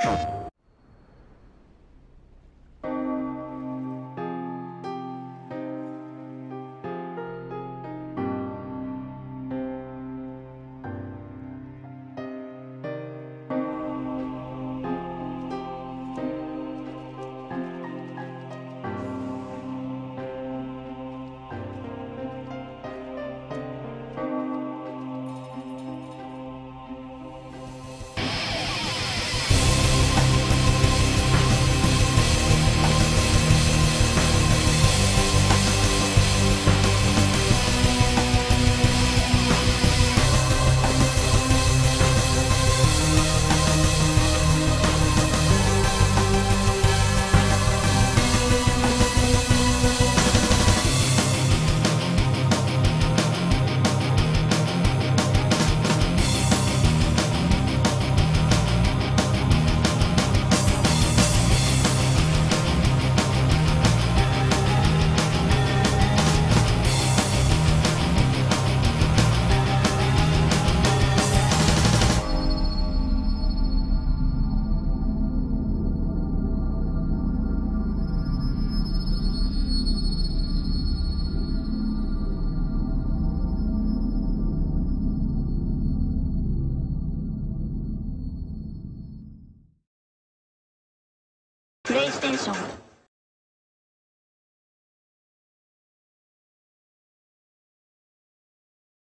プ station.